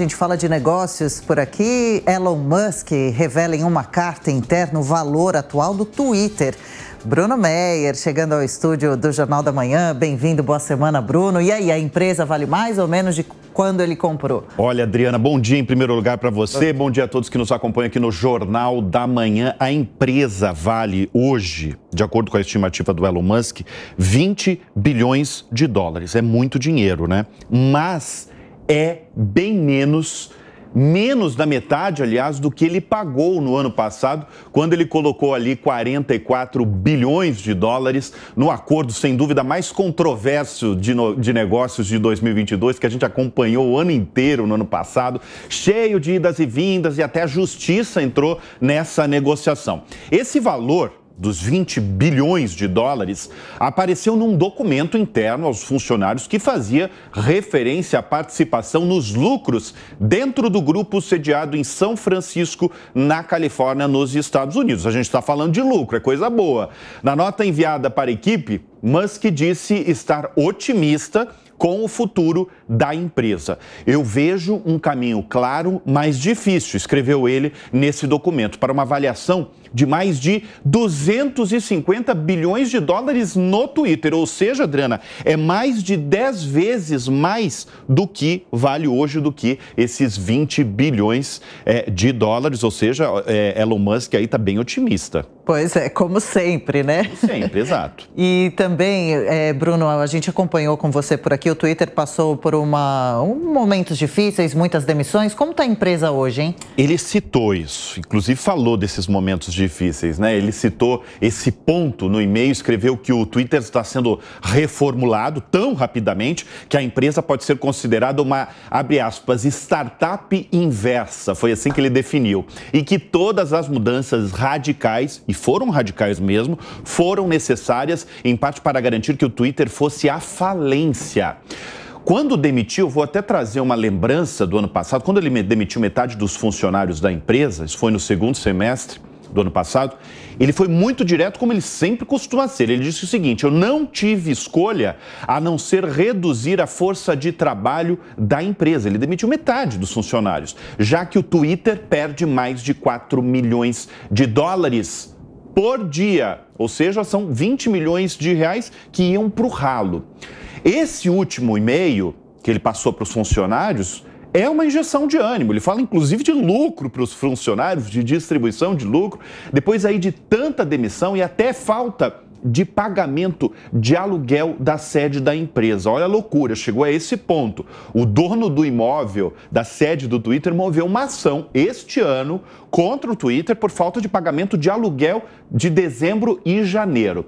gente fala de negócios por aqui. Elon Musk revela em uma carta interna o valor atual do Twitter. Bruno Meyer, chegando ao estúdio do Jornal da Manhã. Bem-vindo, boa semana, Bruno. E aí, a empresa vale mais ou menos de quando ele comprou? Olha, Adriana, bom dia em primeiro lugar para você. Bom dia a todos que nos acompanham aqui no Jornal da Manhã. A empresa vale hoje, de acordo com a estimativa do Elon Musk, 20 bilhões de dólares. É muito dinheiro, né? Mas é bem menos menos da metade, aliás, do que ele pagou no ano passado, quando ele colocou ali 44 bilhões de dólares no acordo, sem dúvida, mais controverso de, no, de negócios de 2022, que a gente acompanhou o ano inteiro no ano passado, cheio de idas e vindas, e até a justiça entrou nessa negociação. Esse valor dos 20 bilhões de dólares apareceu num documento interno aos funcionários que fazia referência à participação nos lucros dentro do grupo sediado em São Francisco, na Califórnia, nos Estados Unidos. A gente está falando de lucro, é coisa boa. Na nota enviada para a equipe, Musk disse estar otimista com o futuro da empresa. Eu vejo um caminho claro, mas difícil, escreveu ele nesse documento, para uma avaliação de mais de 250 bilhões de dólares no Twitter. Ou seja, Adriana, é mais de 10 vezes mais do que vale hoje do que esses 20 bilhões é, de dólares. Ou seja, é, Elon Musk aí está bem otimista. Pois é, como sempre, né? Como sempre, exato. e também, é, Bruno, a gente acompanhou com você por aqui, o Twitter passou por uma, um, momentos difíceis, muitas demissões. Como está a empresa hoje, hein? Ele citou isso, inclusive falou desses momentos difíceis, né? Ele citou esse ponto no e-mail, escreveu que o Twitter está sendo reformulado tão rapidamente que a empresa pode ser considerada uma, abre aspas, startup inversa. Foi assim que ele definiu. E que todas as mudanças radicais, e foram radicais mesmo, foram necessárias, em parte para garantir que o Twitter fosse à falência. Quando demitiu, vou até trazer uma lembrança do ano passado, quando ele demitiu metade dos funcionários da empresa, isso foi no segundo semestre do ano passado, ele foi muito direto, como ele sempre costuma ser. Ele disse o seguinte: eu não tive escolha a não ser reduzir a força de trabalho da empresa. Ele demitiu metade dos funcionários, já que o Twitter perde mais de 4 milhões de dólares por dia, ou seja, são 20 milhões de reais que iam para o ralo. Esse último e-mail que ele passou para os funcionários é uma injeção de ânimo. Ele fala inclusive de lucro para os funcionários, de distribuição de lucro. Depois aí de tanta demissão e até falta de pagamento de aluguel da sede da empresa. Olha a loucura, chegou a esse ponto. O dono do imóvel da sede do Twitter moveu uma ação este ano contra o Twitter por falta de pagamento de aluguel de dezembro e janeiro.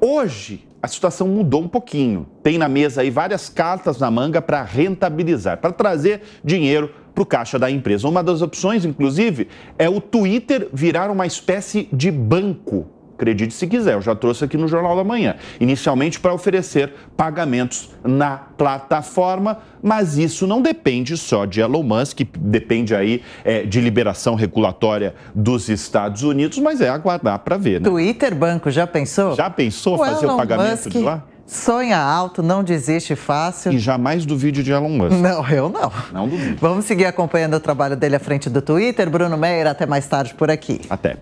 Hoje, a situação mudou um pouquinho. Tem na mesa aí várias cartas na manga para rentabilizar, para trazer dinheiro para o caixa da empresa. Uma das opções, inclusive, é o Twitter virar uma espécie de banco Acredite se quiser, eu já trouxe aqui no Jornal da Manhã. Inicialmente para oferecer pagamentos na plataforma, mas isso não depende só de Elon Musk, depende aí é, de liberação regulatória dos Estados Unidos, mas é aguardar para ver, né? Twitter Banco, já pensou? Já pensou o fazer Elon o pagamento Musk... de lá? Sonha alto, não desiste fácil. E jamais duvide de Elon Musk. Não, eu não. Não duvido. Vamos seguir acompanhando o trabalho dele à frente do Twitter. Bruno Meyer, até mais tarde por aqui. Até.